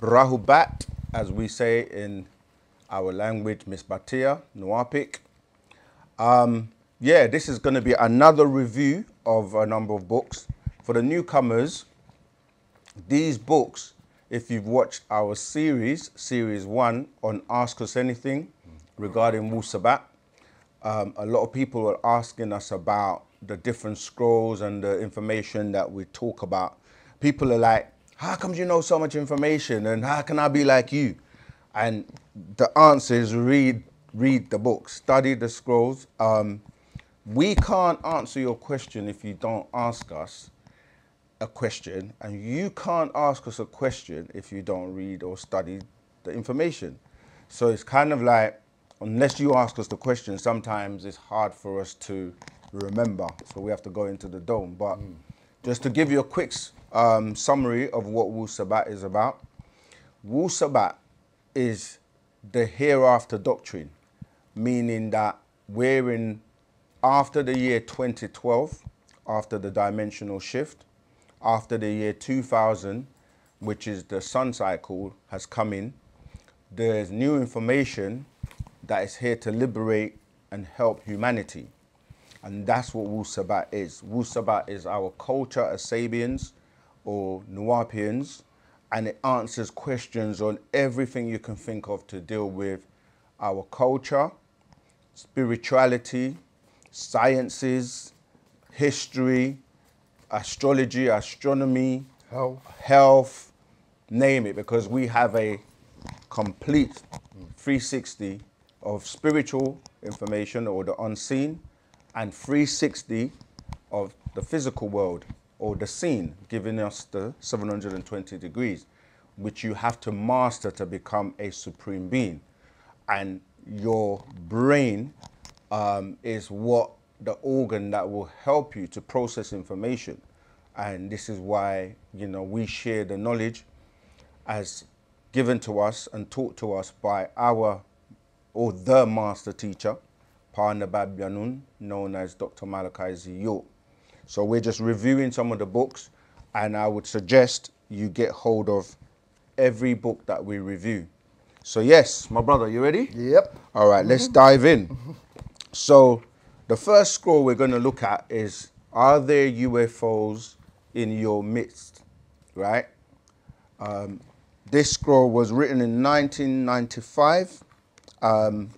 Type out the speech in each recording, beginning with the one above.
Rahubat, as we say in our language, Miss Batia, Nuapik. Um, yeah, this is going to be another review of a number of books. For the newcomers, these books, if you've watched our series, series one on Ask Us Anything regarding Wu Sabat, um, a lot of people are asking us about the different scrolls and the information that we talk about. People are like, how come you know so much information and how can I be like you? And the answer is read, read the book, study the scrolls. Um, we can't answer your question if you don't ask us a question, and you can't ask us a question if you don't read or study the information. So it's kind of like, unless you ask us the question, sometimes it's hard for us to remember. So we have to go into the dome. But mm. just to give you a quick um, summary of what Wu Sabat is about, Wu Sabat is the hereafter doctrine, meaning that we're in after the year 2012, after the dimensional shift, after the year 2000, which is the sun cycle, has come in, there's new information that is here to liberate and help humanity. And that's what Wu Sabat is. Wu Sabat is our culture as Sabaeans or Nuwaupians, and it answers questions on everything you can think of to deal with our culture, spirituality, sciences, history, astrology, astronomy, health, health name it, because we have a complete 360 of spiritual information or the unseen and 360 of the physical world or the scene, giving us the 720 degrees, which you have to master to become a supreme being. And your brain um, is what the organ that will help you to process information. And this is why, you know, we share the knowledge as given to us and taught to us by our or the master teacher, Parnabab Yanun, known as Dr. Malachi Z. So we're just reviewing some of the books and I would suggest you get hold of every book that we review. So yes, my brother, you ready? Yep. All right, let's dive in. So the first scroll we're going to look at is, are there UFOs in your midst, right? Um, this scroll was written in 1995. Um,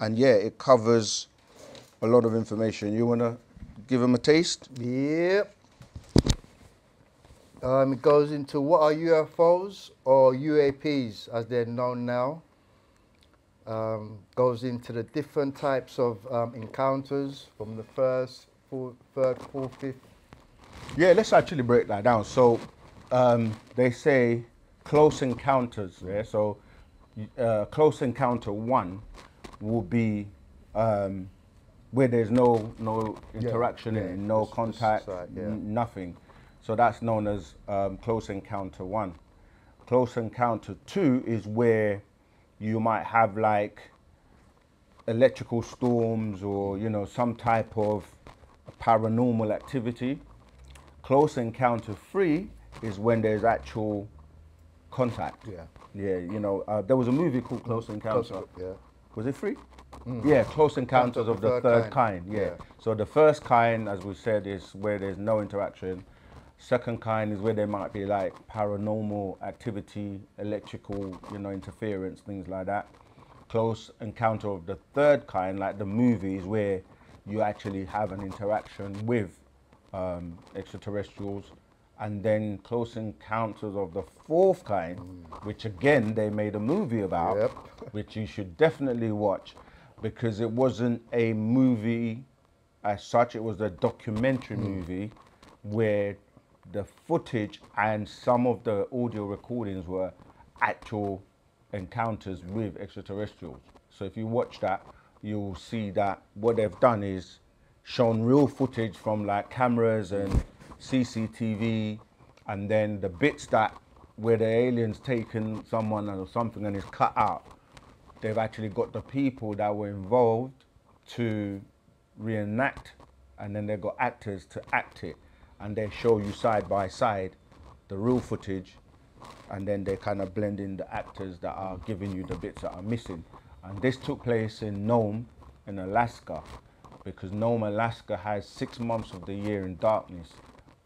and yeah, it covers a lot of information. You want to give them a taste? Yep. Um, it goes into what are UFOs or UAPs as they're known now um, goes into the different types of um, encounters from the first, fourth, third, fourth, fifth. Yeah, let's actually break that down. So um, they say close encounters. Yeah, so uh, close encounter one will be um, where there's no no interaction yeah, yeah, no contact, just yeah. nothing. So that's known as um, close encounter one. Close encounter two is where you might have like electrical storms or you know some type of paranormal activity. Close encounter three is when there's actual contact. Yeah. Yeah, you know, uh, there was a movie called Close Encounter. Close, yeah. Was it free? Mm. Yeah, Close Encounters of the, third, third kind. kind. Yeah. yeah. So the first kind, as we said, is where there's no interaction. Second kind is where there might be like paranormal activity, electrical, you know, interference, things like that. Close encounter of the third kind, like the movies where you actually have an interaction with um, extraterrestrials. And then close encounters of the fourth kind, mm. which again they made a movie about, yep. which you should definitely watch because it wasn't a movie as such, it was a documentary mm. movie where the footage and some of the audio recordings were actual encounters with extraterrestrials. So if you watch that, you'll see that what they've done is shown real footage from like cameras and CCTV, and then the bits that where the aliens taken someone or something and it's cut out, they've actually got the people that were involved to reenact, and then they've got actors to act it and they show you side by side the real footage and then they kind of blend in the actors that are giving you the bits that are missing. And this took place in Nome, in Alaska, because Nome, Alaska has six months of the year in darkness.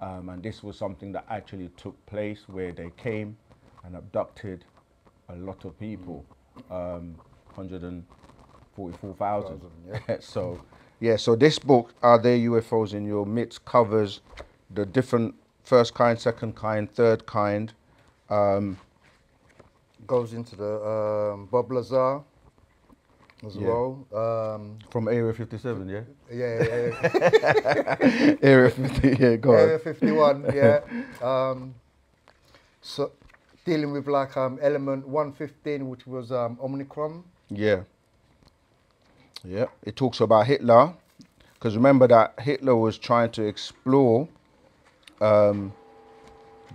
Um, and this was something that actually took place where they came and abducted a lot of people, um, 144,000. yeah. so, yeah, so this book, Are There UFOs in Your Midst, covers the different first kind, second kind, third kind. Um, Goes into the um, Bob Lazar as Yeah. well. Um, from Area 57, yeah? yeah, yeah, yeah. Area 50, yeah, go Area on. 51, yeah. Um, so dealing with like um, element 115, which was um, Omicron. Yeah. Yeah, it talks about Hitler, because remember that Hitler was trying to explore um,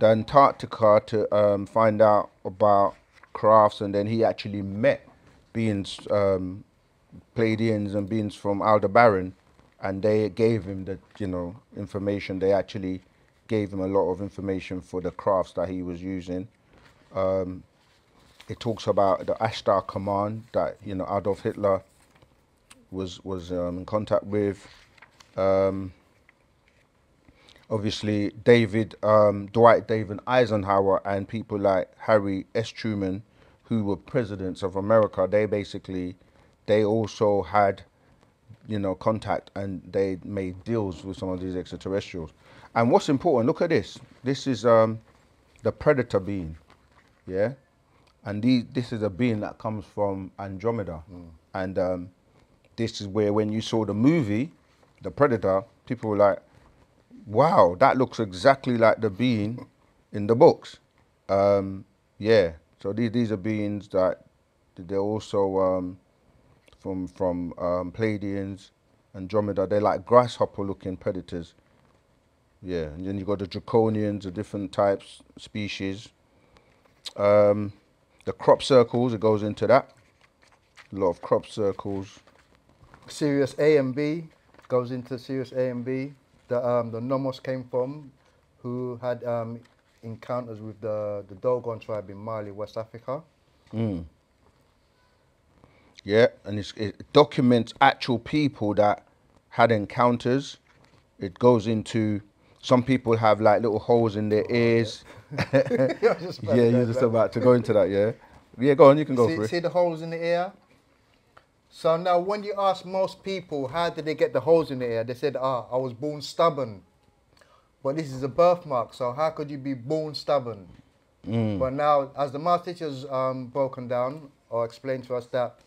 the Antarctica to um, find out about crafts, and then he actually met beings, um, Pleiadians and beings from Aldebaran, and they gave him the you know information. They actually gave him a lot of information for the crafts that he was using. Um, it talks about the Ashtar command that you know Adolf Hitler was was um, in contact with. Um, obviously, David um, Dwight David Eisenhower and people like Harry S. Truman, who were presidents of America, they basically they also had you know contact and they made deals with some of these extraterrestrials. And what's important? Look at this. This is um, the predator being, yeah and the, this is a being that comes from Andromeda, and um, this is where when you saw the movie, The Predator, people were like, "Wow, that looks exactly like the being in the books." Um, yeah, so these these are beings that they're also um, from from um, Pleiadians, Andromeda. They're like grasshopper-looking predators. Yeah, and then you've got the draconians, the different types, species. Um, the crop circles, it goes into that. A lot of crop circles. Sirius A and B goes into Sirius A and B. The um, the Nommos came from, who had um, encounters with the the Dogon tribe in Mali, West Africa. Mm. Yeah, and it's, it documents actual people that had encounters. It goes into some people have like little holes in their ears. I yeah, you're just about to go into that. Yeah, yeah. Go on, you can go see, for it. see the holes in the ear? So now when you ask most people how did they get the holes in the ear, they said, ah, I was born stubborn. But this is a birthmark, so how could you be born stubborn? Mm. But now, as the math teacher's um, broken down or explained to us that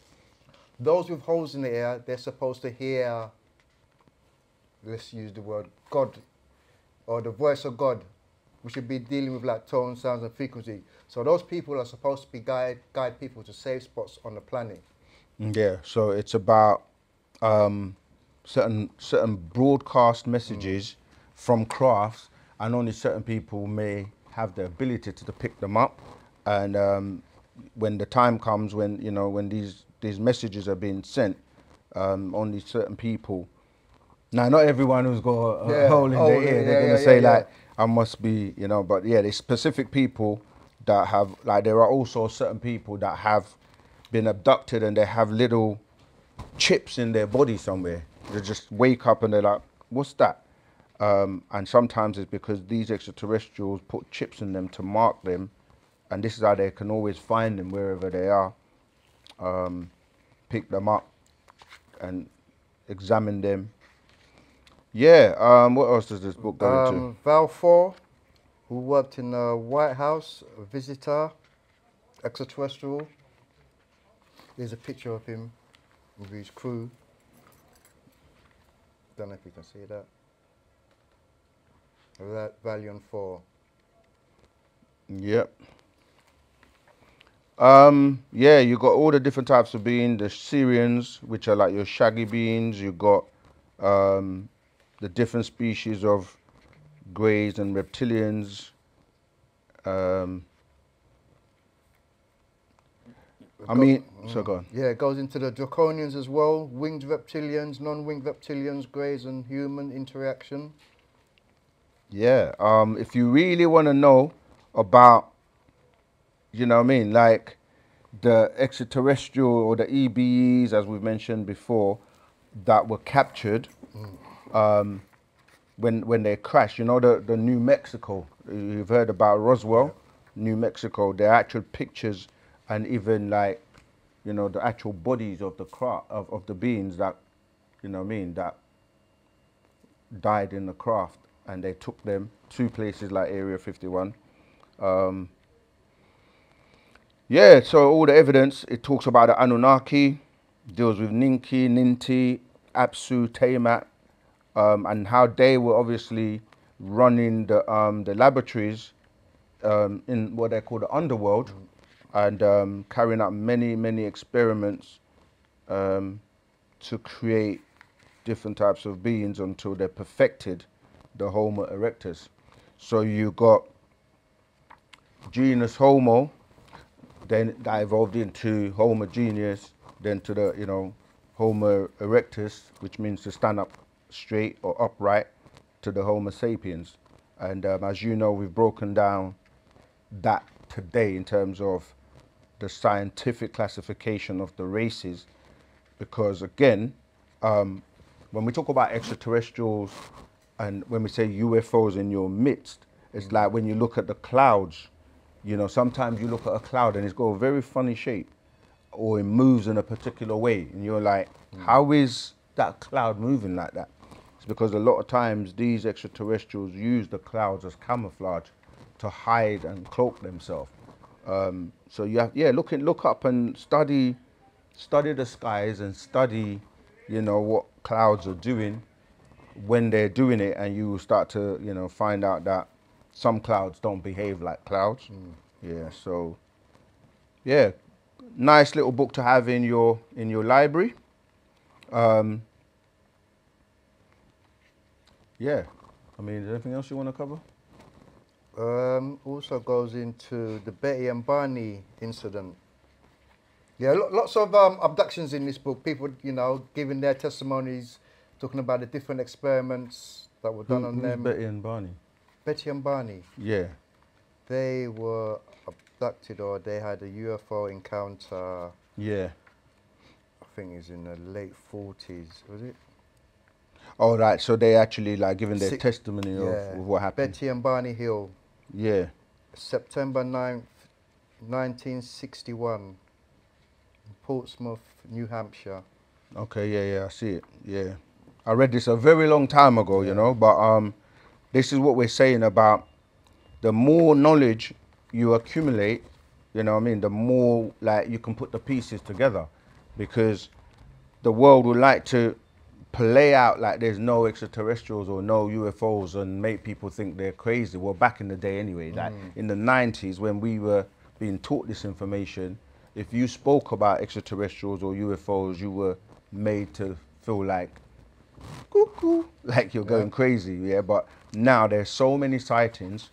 those with holes in the ear, they're supposed to hear, let's use the word God, or the voice of God. We should be dealing with like tone, sounds, and frequency. So those people are supposed to be guide guide people to safe spots on the planet. Yeah, so it's about um, certain certain broadcast messages from crafts, and only certain people may have the ability to, to pick them up. And um, when the time comes, when you know when these these messages are being sent, um, only certain people. Now, not everyone who's got a, a Yeah, hole in oh, their yeah, ear, they're yeah, gonna yeah, say like, "I must be," you know. But yeah, there's specific people that have like there are also certain people that have been abducted and they have little chips in their body somewhere. They just wake up and they're like, "What's that?" Um, and sometimes it's because these extraterrestrials put chips in them to mark them, and this is how they can always find them wherever they are. Um, pick them up and examine them. Yeah. Um, what else does this book go into? Um, Val Thor, who worked in the White House, a visitor, extraterrestrial. There's a picture of him with his crew. Don't know if you can see that. That Valiant Thor. Yep. Um, yeah, you got all the different types of beans. The Sirians, which are like your shaggy beans. You got um, the different species of greys and reptilians. Um, I mean, so go on. Yeah, it goes into the draconians as well. Winged reptilians, non-winged reptilians, greys and human interaction. Yeah. Um, if you really want to know about you know what I mean? Like the extraterrestrial or the EBEs, as we've mentioned before, that were captured um, when when they crash. You know the the New Mexico. You've heard about Roswell, New Mexico. There are actual pictures and even like, you know, the actual bodies of the craft of, of the beings that, you know, what I mean that died in the craft, and they took them to places like Area 51. Um, yeah, so all the evidence it talks about the Anunnaki, deals with Ninki, Ninti, Apsu, Tiamat, um, and how they were obviously running the um, the laboratories um, in what they call the underworld, and um, carrying out many many experiments um, to create different types of beings until they perfected the Homo erectus. So you got genus Homo, then that evolved into Homo genius, then to the you know Homo erectus, which means to stand up straight or upright, to the Homo sapiens. And um, as you know, we've broken down that today in terms of the scientific classification of the races, because again, um, when we talk about extraterrestrials and when we say UFOs in your midst, it's like when you look at the clouds, you know, sometimes you look at a cloud and it's got a very funny shape or it moves in a particular way. And you're like, how is that cloud moving like that? Because a lot of times these extraterrestrials use the clouds as camouflage to hide and cloak themselves. Um, so you have, yeah, look, in, look up and study, study the skies and study, you know, what clouds are doing when they're doing it, and you will start to, you know, find out that some clouds don't behave like clouds. Yeah, so yeah, nice little book to have in your in your library. Um, yeah, I mean, is there anything else you want to cover? Um, also goes into the Betty and Barney incident. Yeah, lo- lots of um, abductions in this book. People, you know, giving their testimonies, talking about the different experiments that were done Who- on them. Betty and Barney? Betty and Barney, Yeah. they were abducted or they had a UFO encounter. Yeah. I think it's in the late forties. Was it? All right. So they actually like giving their Six- testimony of, of what happened. Betty and Barney Hill, Yeah. September 9th, 1961, in Portsmouth, New Hampshire. Okay. Yeah. Yeah. I see it. Yeah. I read this a very long time ago. You know, but um, this is what we're saying about the more knowledge you accumulate. You know what I mean? The more like you can put the pieces together, because the world would like to play out like there's no extraterrestrials or no UFOs and make people think they're crazy. Well, back in the day anyway, like mm. in the 90s when we were being taught this information, if you spoke about extraterrestrials or UFOs, you were made to feel like cuckoo, like you're going crazy, yeah. But now there's so many sightings,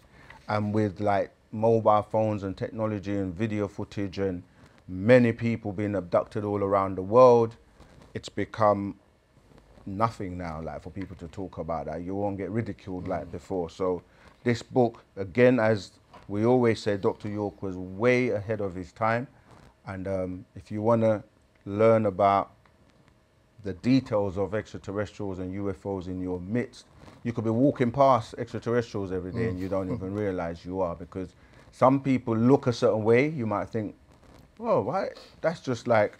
and with like mobile phones and technology and video footage and many people being abducted all around the world, it's become nothing now, like for people to talk about that. You won't get ridiculed like before. So this book, again, as we always say, Dr. York was way ahead of his time. And um, if you want to learn about the details of extraterrestrials and UFOs in your midst, you could be walking past extraterrestrials every day and you don't even realize you are because some people look a certain way. You might think, oh, why? That's just like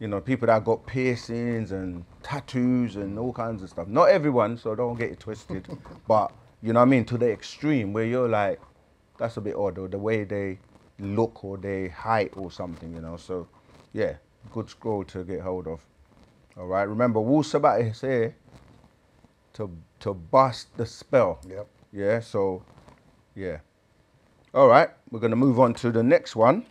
you know, people that got piercings and tattoos and all kinds of stuff. Not everyone, so don't get it twisted. but you know what I mean, to the extreme where you're like, that's a bit odd, or the way they look or they height or something, you know. So yeah, good scroll to get hold of. All right, remember Wu Sabat is here to to bust the spell. Yep. Yeah, so yeah. All right, we're gonna move on to the next one.